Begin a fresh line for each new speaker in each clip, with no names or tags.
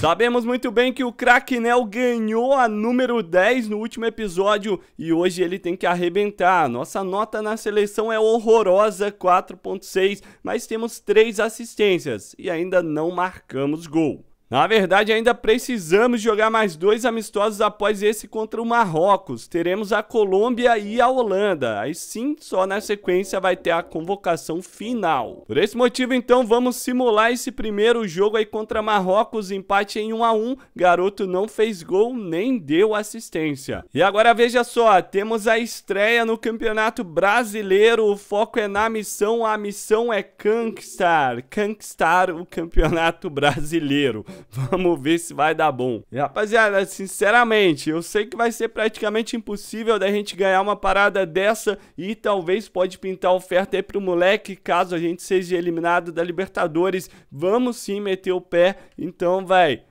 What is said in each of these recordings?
Sabemos muito bem que o Cracknell ganhou a número 10 no último episódio e hoje ele tem que arrebentar. Nossa nota na seleção é horrorosa, 4.6, mas temos 3 assistências e ainda não marcamos gol. Na verdade, ainda precisamos jogar mais dois amistosos após esse contra o Marrocos. Teremos a Colômbia e a Holanda. Aí sim, só na sequência vai ter a convocação final. Por esse motivo, então, vamos simular esse primeiro jogo aí contra Marrocos, empate em 1 a 1. Garoto não fez gol nem deu assistência. E agora veja só, temos a estreia no Campeonato Brasileiro. O foco é na missão, a missão é conquistar, conquistar o Campeonato Brasileiro. Vamos ver se vai dar bom. E, rapaziada, sinceramente, eu sei que vai ser praticamente impossível da gente ganhar uma parada dessa e talvez pode pintar oferta aí pro moleque caso a gente seja eliminado da Libertadores. Vamos sim meter o pé. Então, vai.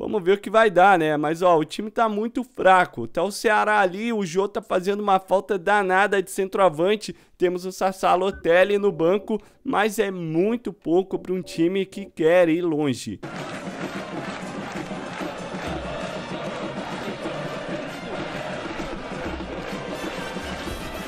Vamos ver o que vai dar, né? Mas, ó, o time tá muito fraco. Tá o Ceará ali, o Jô tá fazendo uma falta danada de centroavante. Temos o Sassalotelli no banco, mas é muito pouco para um time que quer ir longe.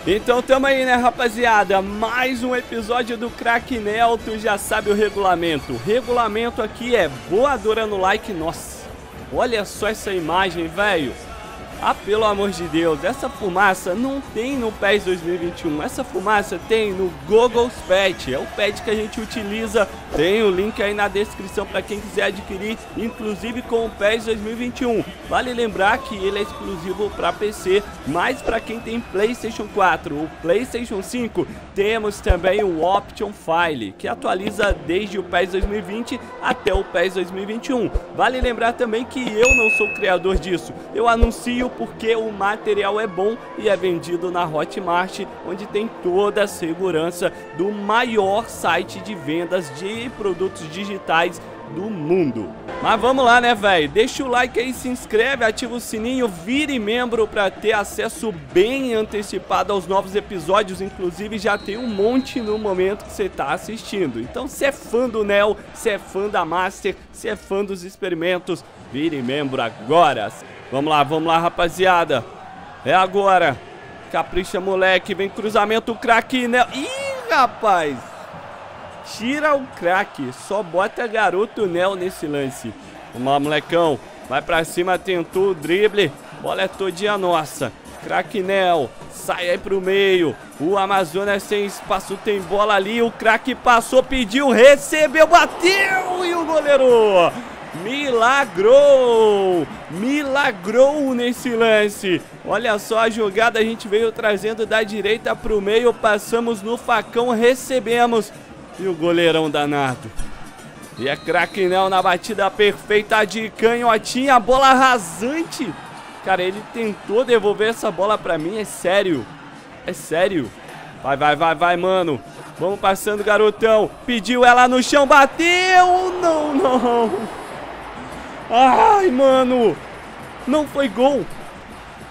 Então tamo aí, né, rapaziada? Mais um episódio do Cracknell, tu já sabe o regulamento. O regulamento aqui é voadora no like, nossa. Olha só essa imagem, velho. Ah, pelo amor de Deus, essa fumaça não tem no PES 2021, essa fumaça tem no Google's Pet, é o pet que a gente utiliza, tem o link aí na descrição para quem quiser adquirir, inclusive com o PES 2021. Vale lembrar que ele é exclusivo para PC, mas para quem tem PlayStation 4 ou PlayStation 5, temos também o Option File, que atualiza desde o PES 2020 até o PES 2021. Vale lembrar também que eu não sou criador disso, eu anuncio porque o material é bom e é vendido na Hotmart, onde tem toda a segurança do maior site de vendas de produtos digitais do mundo. Mas vamos lá, né, velho? Deixa o like aí, se inscreve, ativa o sininho, vire membro para ter acesso bem antecipado aos novos episódios. Inclusive, já tem um monte no momento que você tá assistindo. Então, se é fã do Nel, se é fã da Master, se é fã dos experimentos, vire membro agora. Vamos lá, vamos lá, rapaziada. É agora. Capricha, moleque. Vem cruzamento, craque. Né? Ih, rapaz. Tira o craque. Só bota garoto Nel nesse lance. Vamos lá, molecão. Vai pra cima, tentou o drible. Bola é todinha nossa. Craque Nel. Sai aí pro meio. O Amazonas sem espaço, tem bola ali. O craque passou, pediu, recebeu, bateu. E o goleiro Milagrou! Milagrou nesse lance. Olha só a jogada, a gente veio trazendo da direita para o meio, passamos no facão, recebemos. E o goleirão danado. E é Cracknell na batida perfeita de canhotinha, bola rasante. Cara, ele tentou devolver essa bola para mim, é sério. É sério. Vai, vai, vai, vai, mano. Vamos passando, garotão. Pediu ela no chão, bateu. Não, não. Ai, mano. Não foi gol.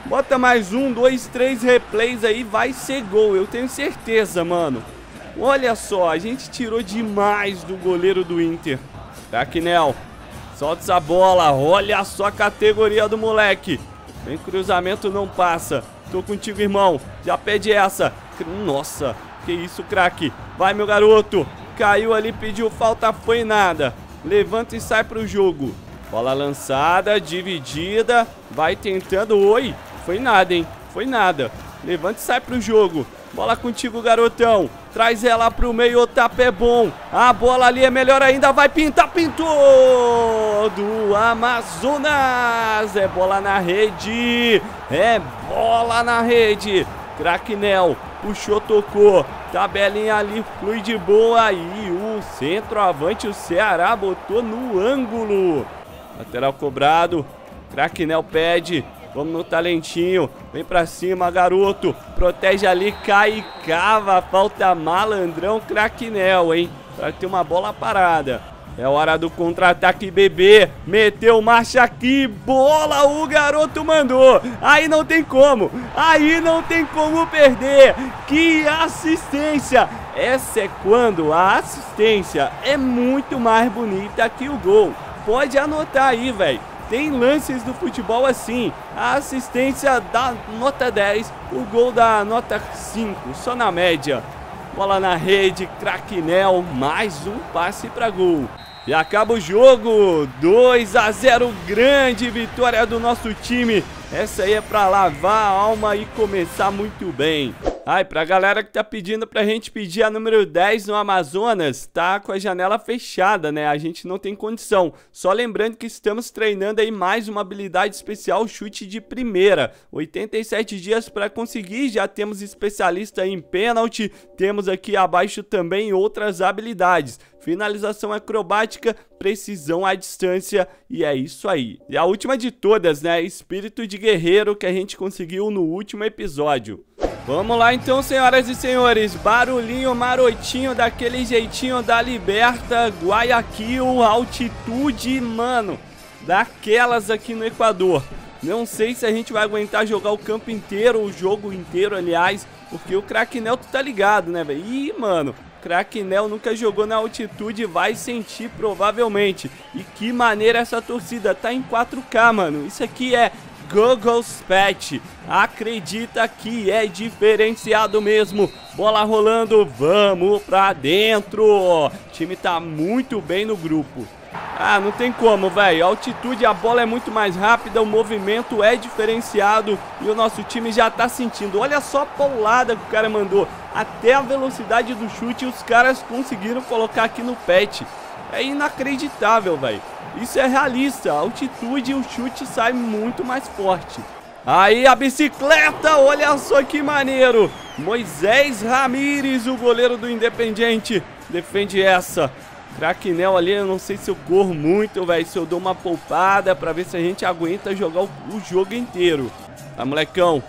Bota mais um, dois, três replays aí, vai ser gol. Eu tenho certeza, mano. Olha só, a gente tirou demais do goleiro do Inter. Cracknell, solta essa bola. Olha só a categoria do moleque. Vem cruzamento, não passa. Tô contigo, irmão. Já pede essa. Nossa, que isso, craque. Vai, meu garoto. Caiu ali, pediu falta, foi nada. Levanta e sai pro jogo. Bola lançada, dividida. Vai tentando. Oi, foi nada, hein? Foi nada. Levanta e sai pro jogo. Bola contigo, garotão. Traz ela pro meio, o tapa é bom. A bola ali é melhor ainda, vai pintar, pintou! Do Amazonas! É bola na rede! É bola na rede! Cracknell puxou, tocou. Tabelinha ali, flui de boa. E o centroavante, o Ceará, botou no ângulo. Lateral cobrado. Cracknell pede. Vamos no talentinho. Vem pra cima, garoto. Protege ali, cai e cava. Falta malandrão, Cracknell, hein? Pra ter uma bola parada. É hora do contra-ataque, bebê. Meteu marcha aqui. Bola, o garoto mandou. Aí não tem como. Aí não tem como perder. Que assistência. Essa é quando a assistência é muito mais bonita que o gol. Pode anotar aí, velho. Tem lances do futebol assim. A assistência da nota 10, o gol da nota 5, só na média. Bola na rede, Craquinel, mais um passe para gol. E acaba o jogo, 2 a 0, grande vitória do nosso time. Essa aí é para lavar a alma e começar muito bem. Ai, pra galera que tá pedindo pra gente pedir a número 10 no Amazonas, tá com a janela fechada, né? A gente não tem condição. Só lembrando que estamos treinando aí mais uma habilidade especial, chute de primeira. 87 dias para conseguir, já temos especialista em pênalti, temos aqui abaixo também outras habilidades finalização acrobática, precisão à distância e é isso aí. E a última de todas, né? Espírito de guerreiro que a gente conseguiu no último episódio. Vamos lá então, senhoras e senhores. Barulhinho marotinho daquele jeitinho da Liberta, Guayaquil, altitude, mano, daquelas aqui no Equador. Não sei se a gente vai aguentar jogar o campo inteiro, o jogo inteiro, aliás, porque o Cracknell tu tá ligado, né, velho? Ih, mano, Cracknell nunca jogou na altitude, vai sentir provavelmente. E que maneira essa torcida, tá em 4K, mano. Isso aqui é Google's Pet. Acredita que é diferenciado mesmo. Bola rolando, vamos pra dentro. O time tá muito bem no grupo. Ah, não tem como, velho. A altitude, a bola é muito mais rápida, o movimento é diferenciado e o nosso time já tá sentindo. Olha só a paulada que o cara mandou. Até a velocidade do chute os caras conseguiram colocar aqui no pet. É inacreditável, velho. Isso é realista. A altitude e o chute sai muito mais forte. Aí a bicicleta, olha só que maneiro. Moisés Ramírez, o goleiro do Independiente, defende essa. Cracknell ali, eu não sei se eu corro muito, velho, se eu dou uma poupada pra ver se a gente aguenta jogar o, o jogo inteiro. Tá, molecão?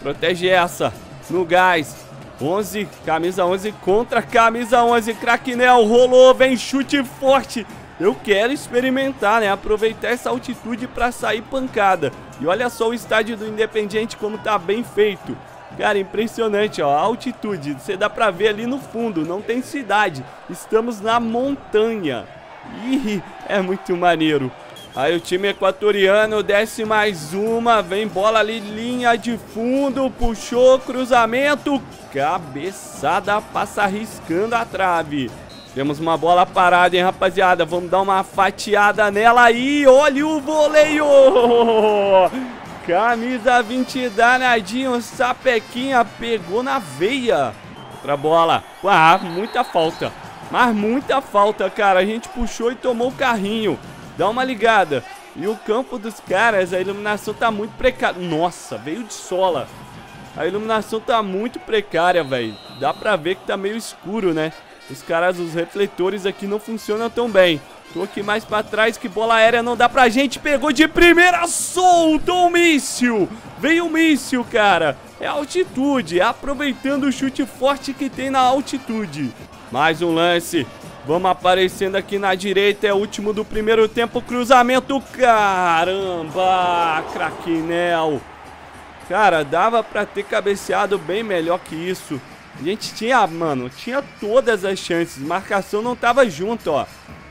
Protege essa. No gás. 11, camisa 11 contra camisa 11. Cracknell rolou, vem chute forte. Eu quero experimentar, né? Aproveitar essa altitude para sair pancada. E olha só o estádio do Independiente como tá bem feito. Cara, impressionante, ó, a altitude, você dá pra ver ali no fundo, não tem cidade, estamos na montanha. Ih, é muito maneiro. Aí o time equatoriano desce mais uma, vem bola ali, linha de fundo, puxou, cruzamento, cabeçada, passa riscando a trave. Temos uma bola parada, hein, rapaziada, vamos dar uma fatiada nela aí, olha o voleio! Camisa 20 danadinho, sapequinha, pegou na veia. Outra bola. Ah, muita falta. Mas muita falta, cara. A gente puxou e tomou o carrinho. Dá uma ligada. E o campo dos caras, a iluminação tá muito precária. Nossa, veio de sola. A iluminação tá muito precária, velho. Dá pra ver que tá meio escuro, né? Os caras, os refletores aqui não funcionam tão bem. Tô aqui mais pra trás, que bola aérea não dá pra gente. Pegou de primeira, soltou o míssil. Veio o míssil, cara. É altitude, aproveitando o chute forte que tem na altitude. Mais um lance. Vamos aparecendo aqui na direita, é o último do primeiro tempo, cruzamento, caramba, Craquinel. Cara, dava pra ter cabeceado bem melhor que isso. A gente tinha, mano, tinha todas as chances, marcação não tava junto, ó.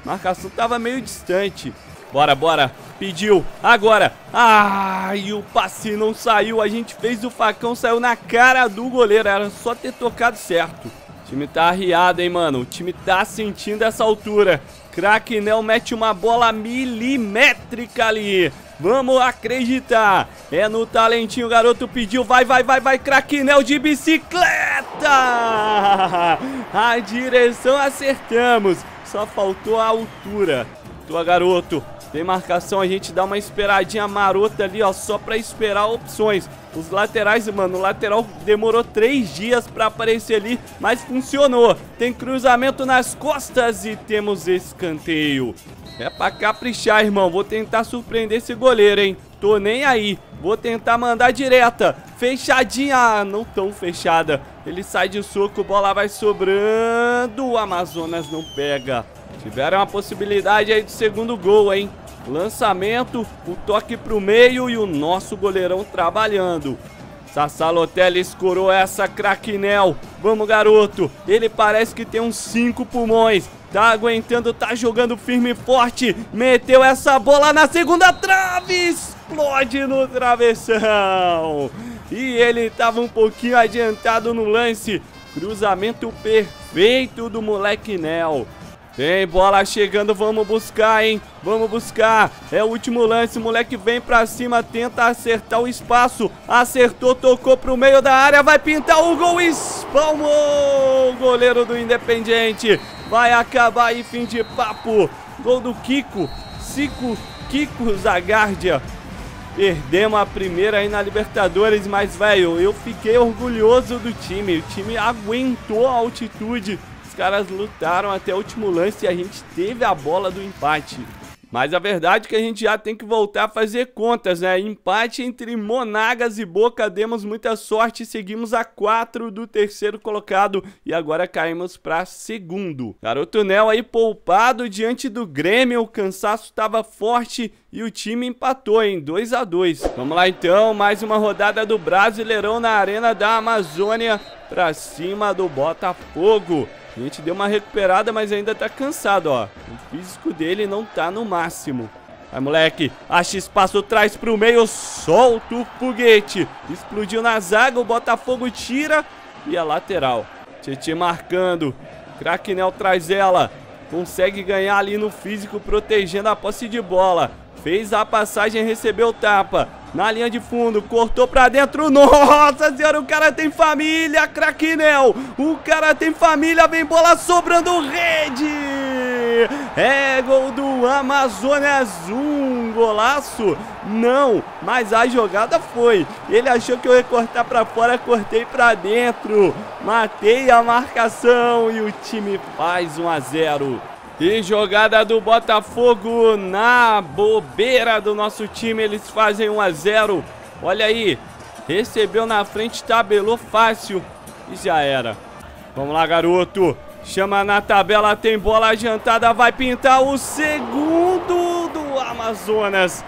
Marcação tava meio distante. Bora, bora. Pediu. Agora. Ai, o passe não saiu. A gente fez o facão, saiu na cara do goleiro. Era só ter tocado certo. O time tá arriado, hein, mano. O time tá sentindo essa altura. Cracknell mete uma bola milimétrica ali. Vamos acreditar. É no talentinho, o garoto pediu. Vai, vai, vai, vai. Cracknell de bicicleta. A direção acertamos. Só faltou a altura. Tua garoto. Tem marcação, a gente dá uma esperadinha marota ali, ó, só pra esperar opções. Os laterais, mano, o lateral demorou três dias pra aparecer ali, mas funcionou. Tem cruzamento nas costas e temos escanteio. É pra caprichar, irmão. Vou tentar surpreender esse goleiro, hein. Tô nem aí. Vou tentar mandar direta. Fechadinha. Ah, não tão fechada. Ele sai de soco, bola vai sobrando. O Amazonas não pega. Tiveram a possibilidade aí do segundo gol, hein? Lançamento, o toque pro meio e o nosso goleirão trabalhando. Sassalotelli escorou essa craquinel. Vamos, garoto. Ele parece que tem uns cinco pulmões. Tá aguentando, tá jogando firme e forte. Meteu essa bola na segunda trave. Explode no travessão. E ele tava um pouquinho adiantado no lance. Cruzamento perfeito do moleque Nel. Tem bola chegando, vamos buscar, hein? Vamos buscar. É o último lance, o moleque vem pra cima, tenta acertar o espaço. Acertou, tocou pro meio da área, vai pintar o gol, espalmou o goleiro do Independiente. Vai acabar aí, fim de papo. Gol do Kiko, Cico, Kiko Zagardia. Perdemos a primeira aí na Libertadores, mas, velho, eu fiquei orgulhoso do time. O time aguentou a altitude caras lutaram até o último lance e a gente teve a bola do empate. Mas a verdade é que a gente já tem que voltar a fazer contas, né? Empate entre Monagas e Boca, demos muita sorte, seguimos a 4 do terceiro colocado e agora caímos para segundo. Garoto Nel aí poupado diante do Grêmio, o cansaço estava forte e o time empatou em 2 a 2. Vamos lá então, mais uma rodada do Brasileirão na Arena da Amazônia para cima do Botafogo. A gente deu uma recuperada, mas ainda tá cansado, ó. O físico dele não tá no máximo. Vai, moleque. Acha espaço, traz pro meio, solta o foguete. Explodiu na zaga, o Botafogo tira e a lateral. Tietchan marcando. Cracknell traz ela. Consegue ganhar ali no físico, protegendo a posse de bola. Fez a passagem, recebeu tapa na linha de fundo, cortou pra dentro, nossa senhora, o cara tem família, Craquinel, o cara tem família, vem bola sobrando, rede, é gol do Amazonas, um golaço, não, mas a jogada foi, ele achou que eu ia cortar pra fora, cortei pra dentro, matei a marcação e o time faz 1 a 0. E jogada do Botafogo na bobeira do nosso time. Eles fazem 1 a 0. Olha aí. Recebeu na frente, tabelou fácil. E já era. Vamos lá, garoto. Chama na tabela, tem bola adiantada. Vai pintar o segundo do Amazonas.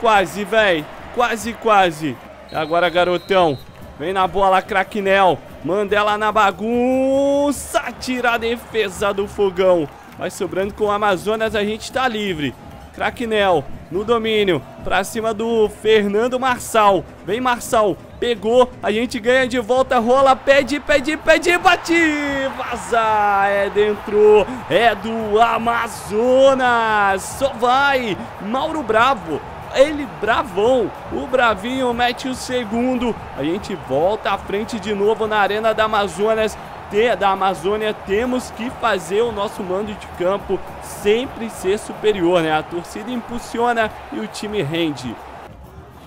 Quase, velho. Quase, quase. Agora, garotão. Vem na bola, Craquinel. Manda ela na bagunça. Tira a defesa do fogão. Vai sobrando com o Amazonas, a gente tá livre. Cracknell no domínio, pra cima do Fernando Marçal. Vem Marçal, pegou, a gente ganha de volta, rola, pede, pede, pede, bate, vaza, é dentro, é do Amazonas, só vai, Mauro Bravo, ele bravão, o Bravinho mete o segundo, a gente volta à frente de novo na Arena da Amazonas, da Amazônia, temos que fazer o nosso mando de campo sempre ser superior, né? A torcida impulsiona e o time rende.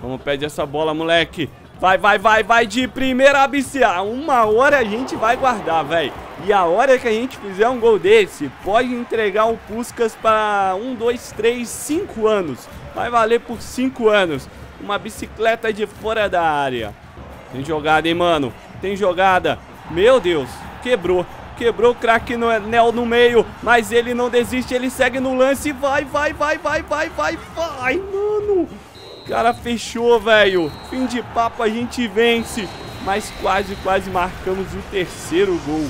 Vamos pedir essa bola, moleque. Vai, vai, vai, vai de primeira abiciar. Uma hora a gente vai guardar, velho. E a hora que a gente fizer um gol desse, pode entregar o Puskas para um, dois, três, cinco anos. Vai valer por cinco anos. Uma bicicleta de fora da área. Tem jogada, hein, mano? Tem jogada. Meu Deus quebrou. Quebrou o craque Nel no meio, mas ele não desiste, ele segue no lance. Vai, vai, vai, vai, vai, vai, vai, mano. Cara fechou, velho. Fim de papo, a gente vence. Mas quase, quase marcamos o terceiro gol.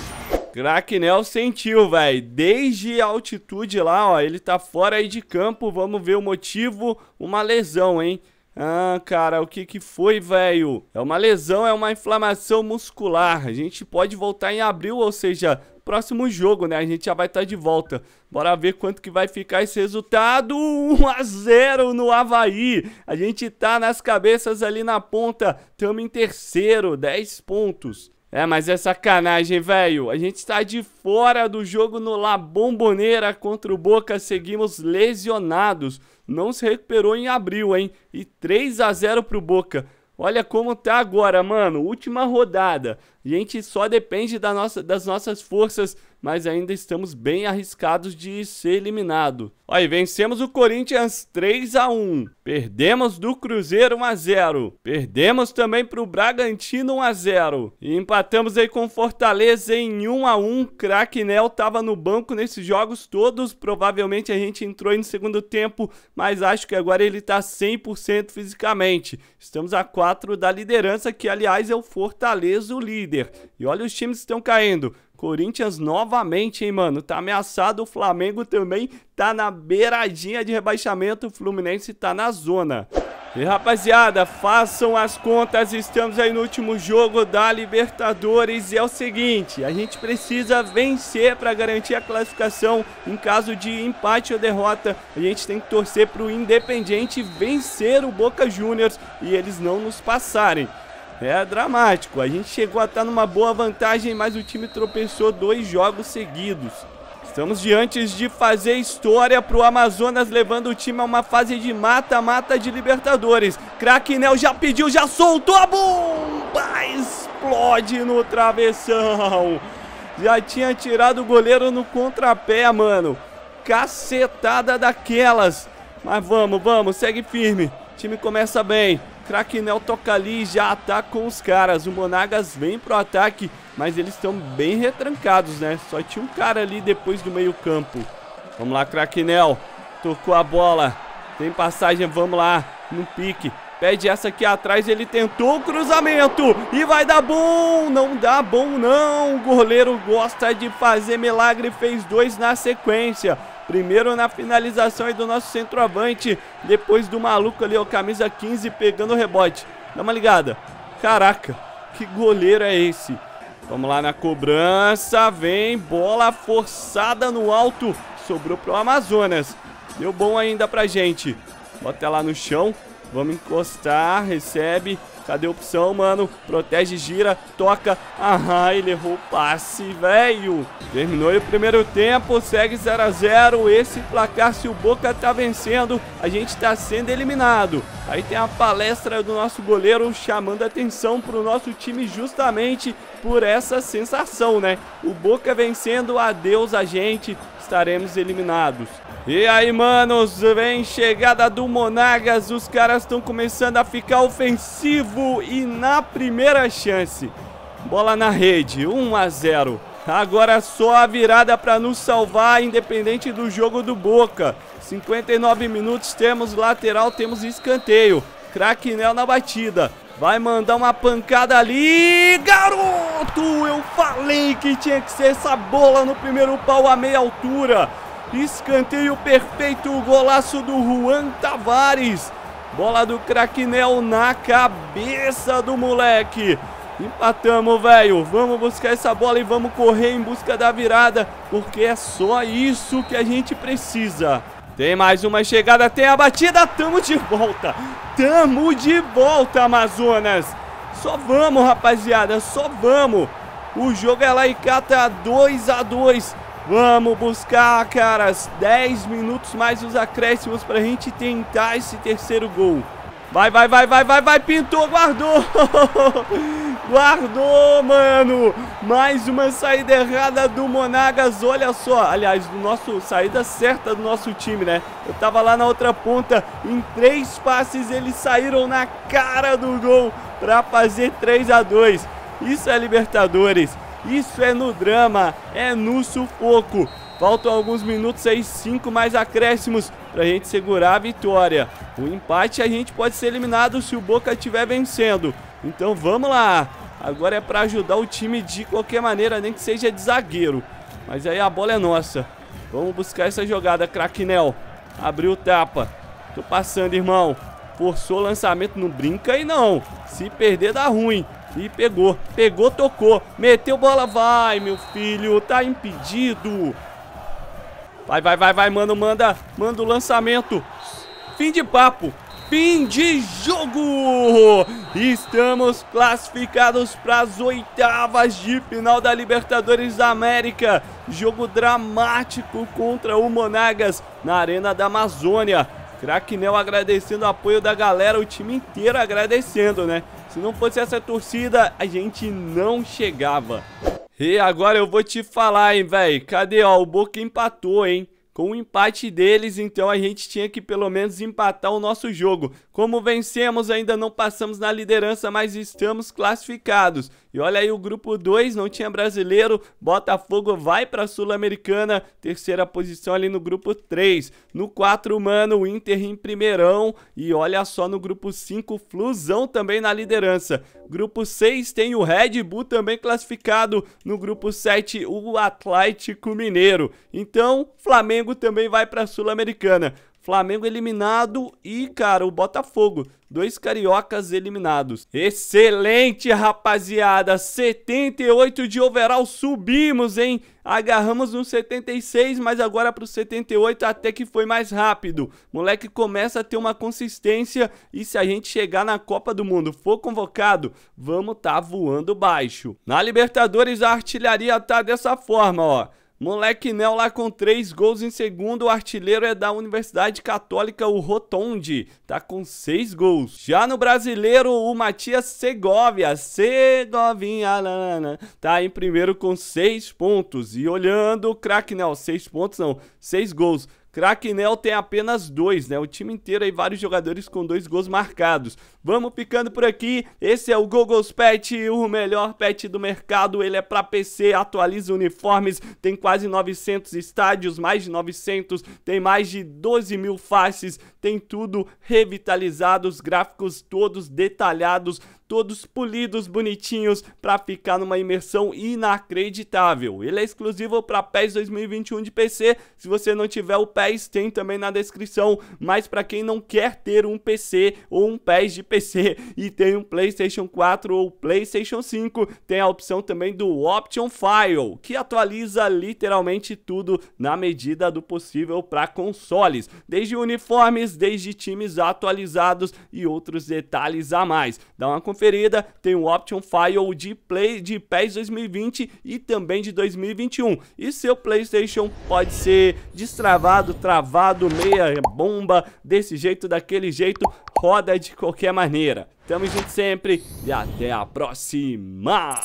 Cracknell sentiu, velho. Desde a altitude lá, ó, ele tá fora aí de campo. Vamos ver o motivo. Uma lesão, hein? Ah, cara, o que que foi, velho? É uma lesão, é uma inflamação muscular. A gente pode voltar em abril, ou seja, próximo jogo, né? A gente já vai estar tá de volta. Bora ver quanto que vai ficar esse resultado. 1 a 0 no Havaí. A gente tá nas cabeças ali na ponta. Tamo em terceiro, 10 pontos. É, mas é sacanagem, velho. A gente está de fora do jogo no La Bombonera contra o Boca. Seguimos lesionados. Não se recuperou em abril, hein? E 3 a 0 pro Boca. Olha como tá agora, mano. Última rodada. A gente só depende da nossa, das nossas forças mas ainda estamos bem arriscados de ser eliminado. Aí, vencemos o Corinthians 3 a 1. Perdemos do Cruzeiro 1 a 0. Perdemos também para o Bragantino 1 a 0. E empatamos aí com Fortaleza em 1 a 1. Cracknell estava no banco nesses jogos todos. Provavelmente a gente entrou no segundo tempo, mas acho que agora ele está 100% fisicamente. Estamos a 4 da liderança, que aliás é o Fortaleza o líder líder. E olha os times que estão caindo. Corinthians novamente, hein, mano? Tá ameaçado. O Flamengo também tá na beiradinha de rebaixamento. O Fluminense tá na zona. E rapaziada, façam as contas, estamos aí no último jogo da Libertadores e é o seguinte, a gente precisa vencer para garantir a classificação em caso de empate ou derrota, a gente tem que torcer para o Independiente vencer o Boca Juniors e eles não nos passarem. É dramático, a gente chegou a estar numa boa vantagem, mas o time tropeçou dois jogos seguidos. Estamos diante de fazer história pro Amazonas, levando o time a uma fase de mata-mata de Libertadores. Nel já pediu, já soltou a bomba! Explode no travessão. Já tinha tirado o goleiro no contrapé, mano. Cacetada daquelas. Mas vamos, vamos, segue firme. O time começa bem. Cracknell toca ali e já ataca com os caras. O Monagas vem pro ataque, mas eles estão bem retrancados, né? Só tinha um cara ali depois do meio campo. Vamos lá, Cracknell. Tocou a bola. Tem passagem, vamos lá. No pique. Pede essa aqui atrás, ele tentou o cruzamento e vai dar bom, não dá bom não, o goleiro gosta de fazer milagre, fez dois na sequência. Primeiro na finalização aí do nosso centroavante. Depois do maluco ali, ó, camisa 15 pegando o rebote. Dá uma ligada. Caraca, que goleiro é esse? Vamos lá na cobrança. Vem, bola forçada no alto. Sobrou pro Amazonas. Deu bom ainda pra gente. Bota ela no chão. Vamos encostar, recebe. Cadê a opção, mano? Protege, gira, toca. Ah, ele errou o passe, velho. Terminou o primeiro tempo, segue 0 a 0 Esse placar, se o Boca tá vencendo, a gente tá sendo eliminado. Aí tem a palestra do nosso goleiro chamando atenção pro nosso time justamente por essa sensação, né? O Boca vencendo, adeus a gente, estaremos eliminados. E aí, manos, vem chegada do Monagas, os caras estão começando a ficar ofensivo e na primeira chance, bola na rede, 1 a 0. Agora só a virada para nos salvar, independente do jogo do Boca. 59 minutos, temos lateral, temos escanteio. Cracknell na batida. Vai mandar uma pancada ali. Garoto, eu falei que tinha que ser essa bola no primeiro pau a meia altura. Escanteio perfeito, golaço do Juan Tavares. Bola do Craquinel na cabeça do moleque. Empatamos, velho. Vamos buscar essa bola e vamos correr em busca da virada, porque é só isso que a gente precisa. Tem mais uma chegada, tem a batida, tamo de volta. Tamo de volta, Amazonas. Só vamos, rapaziada, só vamos. O jogo é lá e cata 2 a 2 Vamos buscar, caras, 10 minutos mais os acréscimos pra gente tentar esse terceiro gol. Vai, vai, vai, vai, vai, vai, pintou, guardou. guardou, mano. Mais uma saída errada do Monagas, olha só. Aliás, do nosso saída certa do nosso time, né? Eu tava lá na outra ponta, em três passes eles saíram na cara do gol pra fazer 3 a 2. Isso é Libertadores. Isso é no drama, é no sufoco. Faltam alguns minutos aí, cinco mais acréscimos pra gente segurar a vitória. O empate a gente pode ser eliminado se o Boca estiver vencendo. Então vamos lá. Agora é pra ajudar o time de qualquer maneira, nem que seja de zagueiro. Mas aí a bola é nossa. Vamos buscar essa jogada, Cracknell. Abriu o tapa. Tô passando, irmão. Forçou o lançamento, não brinca aí não. Se perder dá ruim. E pegou, pegou, tocou, meteu bola, vai, meu filho, tá impedido. Vai, vai, vai, vai, mano, manda, manda o lançamento. Fim de papo, fim de jogo. Estamos classificados para as oitavas de final da Libertadores da América. Jogo dramático contra o Monagas na Arena da Amazônia. Cracknell agradecendo o apoio da galera, o time inteiro agradecendo, né? Se não fosse essa torcida, a gente não chegava. E agora eu vou te falar, hein, velho. Cadê, ó? O Boca empatou, hein? Com o empate deles, então a gente tinha que pelo menos empatar o nosso jogo. Como vencemos, ainda não passamos na liderança, mas estamos classificados. E olha aí o grupo 2, não tinha brasileiro, Botafogo vai para a Sul-Americana, terceira posição ali no grupo 3. No 4, mano, o Inter em primeirão e olha só no grupo 5, Flusão também na liderança. Grupo 6 tem o Red Bull também classificado, no grupo 7 o Atlético Mineiro. Então, Flamengo também vai para a Sul-Americana. Flamengo eliminado e, cara, o Botafogo. Dois cariocas eliminados. Excelente, rapaziada. 78 de overall. Subimos, hein? Agarramos no 76, mas agora pro 78 até que foi mais rápido. Moleque começa a ter uma consistência e se a gente chegar na Copa do Mundo for convocado, vamos tá voando baixo. Na Libertadores a artilharia tá dessa forma, ó. Moleque Nel lá com três gols em segundo, o artilheiro é da Universidade Católica, o Rotondi, tá com seis gols. Já no brasileiro, o Matias Segovia, Segovinha, tá em primeiro com seis pontos. E olhando o craque Nel, seis pontos não, seis gols. Cracknell tem apenas dois, né? O time inteiro aí, vários jogadores com dois gols marcados. Vamos picando por aqui. Esse é o Google's Pet, o melhor pet do mercado. Ele é para PC, atualiza uniformes, tem quase 900 estádios, mais de 900, tem mais de 12 mil faces, tem tudo revitalizado, os gráficos todos detalhados todos polidos, bonitinhos, para ficar numa imersão inacreditável. Ele é exclusivo para PES 2021 de PC, se você não tiver o PES, tem também na descrição, mas para quem não quer ter um PC ou um PES de PC e tem um PlayStation 4 ou PlayStation 5, tem a opção também do Option File, que atualiza literalmente tudo na medida do possível para consoles, desde uniformes, desde times atualizados e outros detalhes a mais. Dá uma conferida tem o Option File de Play de PES 2020 e também de 2021. E seu PlayStation pode ser destravado, travado, meia bomba, desse jeito, daquele jeito, roda de qualquer maneira. Tamo junto sempre e até a próxima!